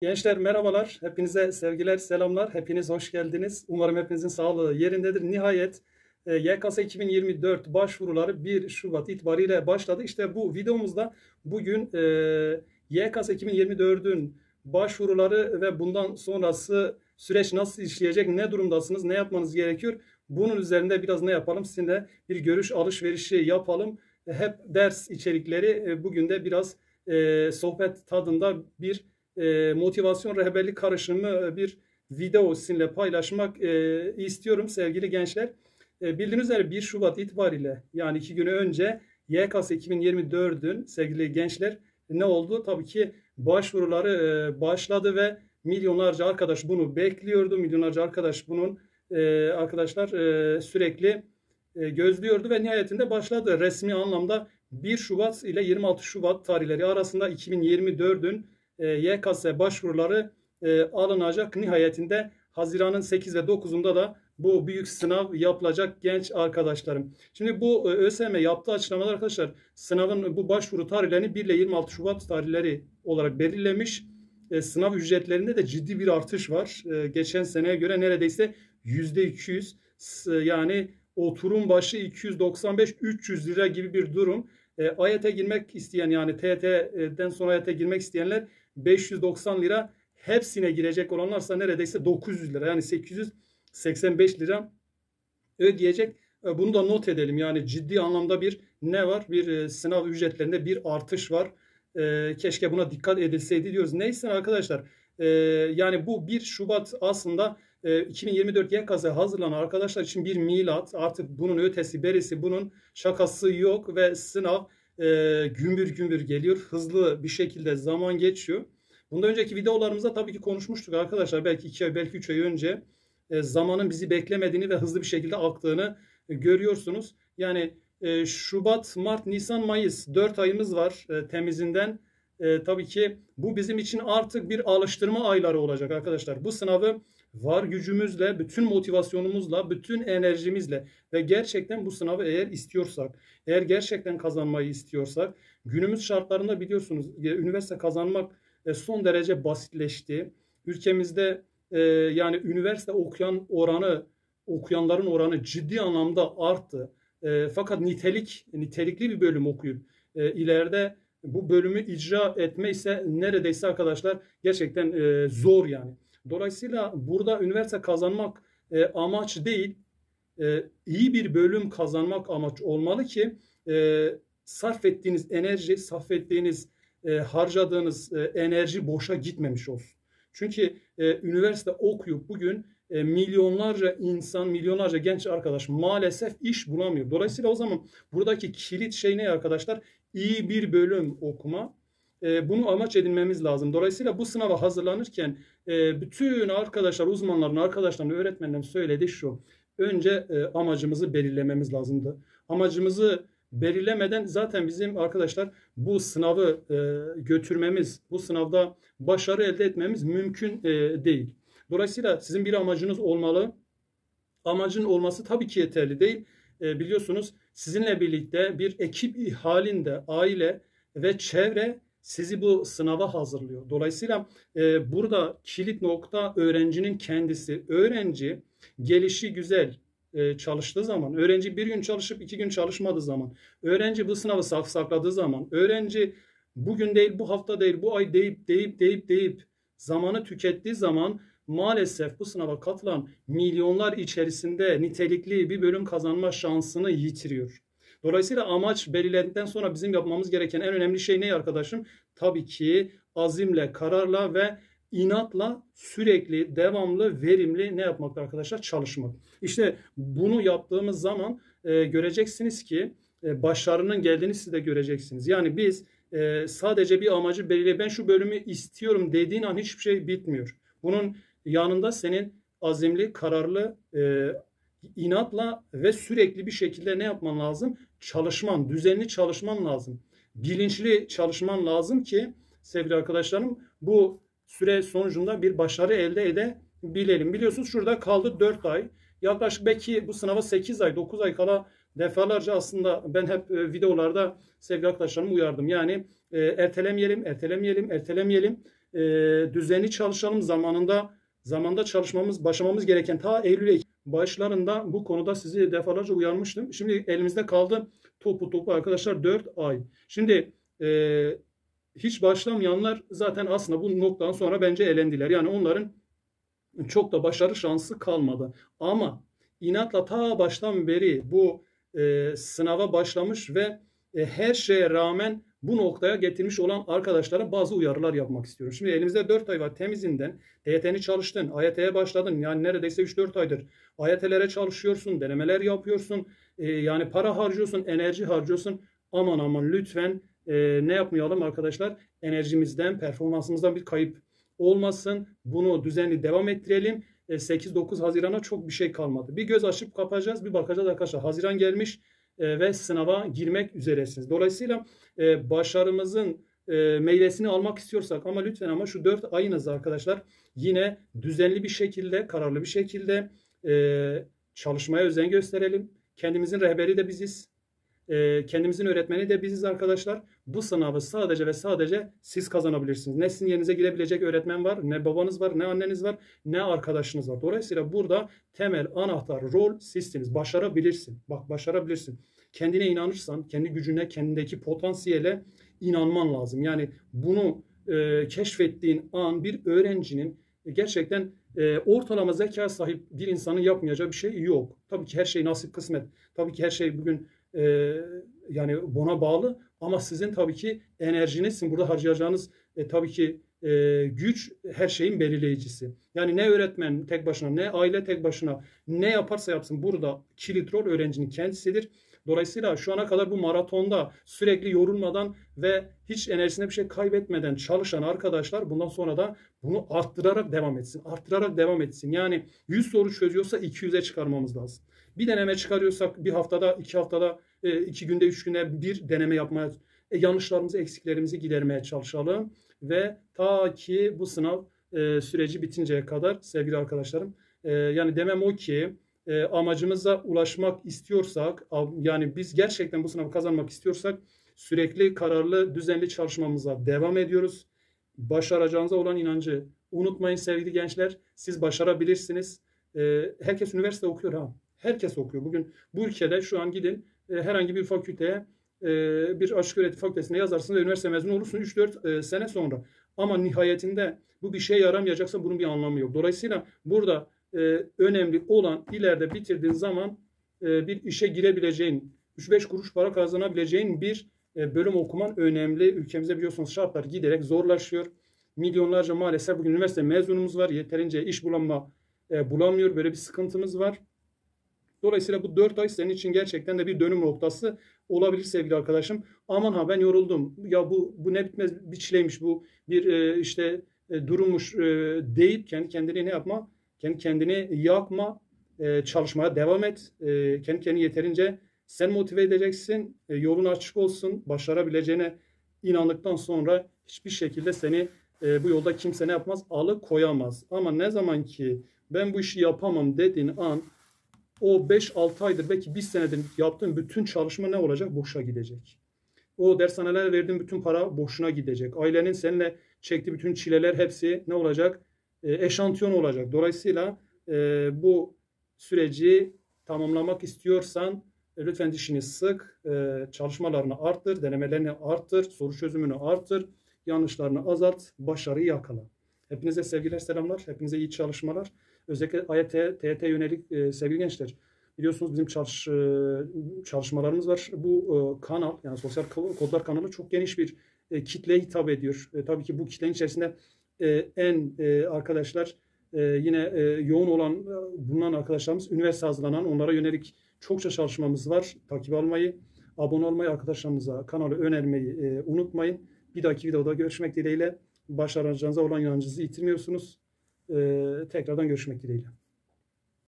Gençler merhabalar. Hepinize sevgiler, selamlar. Hepiniz hoş geldiniz. Umarım hepinizin sağlığı yerindedir. Nihayet e, YKS 2024 başvuruları 1 Şubat itibariyle başladı. İşte bu videomuzda bugün e, YKS 2024'ün başvuruları ve bundan sonrası süreç nasıl işleyecek, ne durumdasınız, ne yapmanız gerekiyor? Bunun üzerinde biraz ne yapalım? Sizinle bir görüş alışverişi yapalım. Hep ders içerikleri e, bugün de biraz sohbet tadında bir e, motivasyon rehberlik karışımı e, bir video sizinle paylaşmak e, istiyorum sevgili gençler. E, bildiğiniz üzere 1 Şubat itibariyle yani iki gün önce YKS 2024'ün sevgili gençler ne oldu? Tabii ki başvuruları e, başladı ve milyonlarca arkadaş bunu bekliyordu. Milyonlarca arkadaş bunun e, arkadaşlar e, sürekli e, gözlüyordu ve nihayetinde başladı. Resmi anlamda 1 Şubat ile 26 Şubat tarihleri arasında 2024'ün e, YKS başvuruları e, alınacak. Nihayetinde Haziran'ın 8 ve 9'unda da bu büyük sınav yapılacak genç arkadaşlarım. Şimdi bu e, ÖSYM yaptığı açıklamalar arkadaşlar sınavın bu başvuru tarihlerini 1 ile 26 Şubat tarihleri olarak belirlemiş. E, sınav ücretlerinde de ciddi bir artış var. E, geçen seneye göre neredeyse %200 e, yani oturum başı 295-300 lira gibi bir durum. E, AYT'e girmek isteyen yani TYT'den sonra AYT'e girmek isteyenler 590 lira hepsine girecek olanlarsa neredeyse 900 lira yani 885 lira ödeyecek. E, bunu da not edelim yani ciddi anlamda bir ne var? Bir e, sınav ücretlerinde bir artış var. E, keşke buna dikkat edilseydi diyoruz. Neyse arkadaşlar yani bu 1 Şubat aslında 2024 YKS hazırlanan arkadaşlar için bir milat. Artık bunun ötesi berisi bunun şakası yok ve sınav e, gümbür gümbür geliyor. Hızlı bir şekilde zaman geçiyor. Bundan önceki videolarımızda tabii ki konuşmuştuk arkadaşlar. Belki 2 ay belki 3 ay önce e, zamanın bizi beklemediğini ve hızlı bir şekilde aktığını e, görüyorsunuz. Yani e, Şubat, Mart, Nisan, Mayıs 4 ayımız var e, temizinden. E, tabii ki bu bizim için artık bir alıştırma ayları olacak arkadaşlar. Bu sınavı var gücümüzle, bütün motivasyonumuzla, bütün enerjimizle ve gerçekten bu sınavı eğer istiyorsak, eğer gerçekten kazanmayı istiyorsak, günümüz şartlarında biliyorsunuz üniversite kazanmak e, son derece basitleşti. Ülkemizde e, yani üniversite okuyan oranı, okuyanların oranı ciddi anlamda arttı. E, fakat nitelik, nitelikli bir bölüm okuyup ileride bu bölümü icra etme ise neredeyse arkadaşlar gerçekten zor yani. Dolayısıyla burada üniversite kazanmak e, amaç değil, e, iyi bir bölüm kazanmak amaç olmalı ki e, sarf ettiğiniz enerji, sarf ettiğiniz, e, harcadığınız e, enerji boşa gitmemiş olsun. Çünkü e, üniversite okuyup bugün e, milyonlarca insan, milyonlarca genç arkadaş maalesef iş bulamıyor. Dolayısıyla o zaman buradaki kilit şey ne arkadaşlar? İyi bir bölüm okuma e, bunu amaç edinmemiz lazım. Dolayısıyla bu sınava hazırlanırken e, bütün arkadaşlar, uzmanların, arkadaşların, öğretmenlerin söylediği şu. Önce e, amacımızı belirlememiz lazımdı. Amacımızı belirlemeden zaten bizim arkadaşlar bu sınavı götürmemiz, bu sınavda başarı elde etmemiz mümkün değil. Dolayısıyla sizin bir amacınız olmalı. Amacın olması tabii ki yeterli değil. Biliyorsunuz sizinle birlikte bir ekip halinde aile ve çevre sizi bu sınava hazırlıyor. Dolayısıyla e, burada kilit nokta öğrencinin kendisi. Öğrenci gelişi güzel e, çalıştığı zaman, öğrenci bir gün çalışıp iki gün çalışmadığı zaman, öğrenci bu sınavı sakladığı zaman, öğrenci bugün değil, bu hafta değil, bu ay deyip deyip deyip deyip zamanı tükettiği zaman maalesef bu sınava katılan milyonlar içerisinde nitelikli bir bölüm kazanma şansını yitiriyor. Dolayısıyla amaç belirlendikten sonra bizim yapmamız gereken en önemli şey ne arkadaşım? Tabii ki azimle, kararla ve inatla sürekli, devamlı, verimli ne yapmak arkadaşlar? Çalışmak. İşte bunu yaptığımız zaman e, göreceksiniz ki e, başarının geldiğini siz de göreceksiniz. Yani biz e, sadece bir amacı belirle ben şu bölümü istiyorum dediğin an hiçbir şey bitmiyor. Bunun yanında senin azimli, kararlı, e, inatla ve sürekli bir şekilde ne yapman lazım? Çalışman, düzenli çalışman lazım. Bilinçli çalışman lazım ki sevgili arkadaşlarım bu süre sonucunda bir başarı elde edebilelim. Biliyorsunuz şurada kaldı 4 ay. Yaklaşık belki bu sınava 8 ay, 9 ay kala defalarca aslında ben hep e, videolarda sevgili arkadaşlarımı uyardım. Yani e, ertelemeyelim, ertelemeyelim, ertelemeyelim. e, düzenli çalışalım zamanında zamanda çalışmamız, başlamamız gereken ta Eylül başlarında bu konuda sizi defalarca uyarmıştım. Şimdi elimizde kaldı topu topu arkadaşlar 4 ay. Şimdi e, hiç başlamayanlar zaten aslında bu noktadan sonra bence elendiler. Yani onların çok da başarı şansı kalmadı. Ama inatla ta baştan beri bu e, sınava başlamış ve e, her şeye rağmen bu noktaya getirmiş olan arkadaşlara bazı uyarılar yapmak istiyorum. Şimdi elimizde 4 ay var temizinden. DYT'ni çalıştın, AYT'ye başladın. Yani neredeyse 3-4 aydır. AYT'lere çalışıyorsun, denemeler yapıyorsun. E, yani para harcıyorsun, enerji harcıyorsun. Aman aman lütfen e, ne yapmayalım arkadaşlar? Enerjimizden, performansımızdan bir kayıp olmasın. Bunu düzenli devam ettirelim. 8-9 e, Haziran'a çok bir şey kalmadı. Bir göz açıp kapacağız, bir bakacağız arkadaşlar. Haziran gelmiş ve sınava girmek üzeresiniz. Dolayısıyla e, başarımızın meyvesini almak istiyorsak ama lütfen ama şu 4 ayınız arkadaşlar yine düzenli bir şekilde, kararlı bir şekilde çalışmaya özen gösterelim. Kendimizin rehberi de biziz. Kendimizin öğretmeni de biziz arkadaşlar. Bu sınavı sadece ve sadece siz kazanabilirsiniz. Ne sizin yerinize girebilecek öğretmen var, ne babanız var, ne anneniz var, ne arkadaşınız var. Dolayısıyla burada temel anahtar rol sizsiniz. Başarabilirsin. Bak başarabilirsin. Kendine inanırsan, kendi gücüne, kendindeki potansiyele inanman lazım. Yani bunu e, keşfettiğin an bir öğrencinin gerçekten e, ortalama zeka sahip bir insanın yapmayacağı bir şey yok. Tabii ki her şey nasip kısmet. Tabii ki her şey bugün e, yani buna bağlı ama sizin tabii ki enerjiniz, burada harcayacağınız e, tabii ki e, güç her şeyin belirleyicisi. Yani ne öğretmen tek başına, ne aile tek başına, ne yaparsa yapsın burada kilit rol öğrencinin kendisidir. Dolayısıyla şu ana kadar bu maratonda sürekli yorulmadan ve hiç enerjisine bir şey kaybetmeden çalışan arkadaşlar bundan sonra da bunu arttırarak devam etsin. Arttırarak devam etsin. Yani 100 soru çözüyorsa 200'e çıkarmamız lazım. Bir deneme çıkarıyorsak bir haftada, iki haftada, e, iki günde, üç günde bir deneme yapmaya, e, yanlışlarımızı, eksiklerimizi gidermeye çalışalım. Ve ta ki bu sınav e, süreci bitinceye kadar sevgili arkadaşlarım, yani demem o ki amacımıza ulaşmak istiyorsak, yani biz gerçekten bu sınavı kazanmak istiyorsak sürekli kararlı, düzenli çalışmamıza devam ediyoruz. Başaracağınıza olan inancı unutmayın sevgili gençler. Siz başarabilirsiniz. Herkes üniversite okuyor ha. Herkes okuyor. Bugün bu ülkede şu an gidin e, herhangi bir fakülteye e, bir açık öğretim fakültesine yazarsınız ve üniversite mezunu olursunuz 3-4 e, sene sonra. Ama nihayetinde bu bir şey yaramayacaksa bunun bir anlamı yok. Dolayısıyla burada önemli olan ileride bitirdiğin zaman bir işe girebileceğin, 3-5 kuruş para kazanabileceğin bir bölüm okuman önemli. Ülkemizde biliyorsunuz şartlar giderek zorlaşıyor. Milyonlarca maalesef bugün üniversite mezunumuz var. Yeterince iş bulanma bulamıyor. Böyle bir sıkıntımız var. Dolayısıyla bu 4 ay senin için gerçekten de bir dönüm noktası olabilir sevgili arkadaşım. Aman ha ben yoruldum. Ya bu bu ne bitmez bir çileymiş bu bir e, işte e, durummuş e, deyip kendi kendini ne yapma? Kendi kendini yakma. E, çalışmaya devam et. E, kendi kendini yeterince sen motive edeceksin. E, yolun açık olsun. Başarabileceğine inandıktan sonra hiçbir şekilde seni e, bu yolda kimse ne yapmaz? Alı koyamaz. Ama ne zaman ki ben bu işi yapamam dediğin an o 5-6 aydır belki bir senedir yaptığın bütün çalışma ne olacak? Boşa gidecek. O dershanelere verdiğin bütün para boşuna gidecek. Ailenin seninle çektiği bütün çileler hepsi ne olacak? E, eşantiyon olacak. Dolayısıyla e, bu süreci tamamlamak istiyorsan e, lütfen dişini sık, e, çalışmalarını arttır, denemelerini arttır, soru çözümünü arttır, yanlışlarını azalt, başarıyı yakala. Hepinize sevgiler, selamlar. Hepinize iyi çalışmalar. Özellikle AYT, TYT yönelik e, sevgili gençler. Biliyorsunuz bizim çalış, e, çalışmalarımız var. Bu e, kanal yani sosyal kodlar kanalı çok geniş bir e, kitleye hitap ediyor. E, tabii ki bu kitlenin içerisinde e, en e, arkadaşlar e, yine e, yoğun olan e, bulunan arkadaşlarımız üniversite hazırlanan onlara yönelik çokça çalışmamız var. Takip almayı, abone olmayı, arkadaşlarımıza kanalı önermeyi e, unutmayın. Bir dahaki videoda görüşmek dileğiyle başaracağınıza olan inancınızı yitirmiyorsunuz. Ee, tekrardan görüşmek dileğiyle.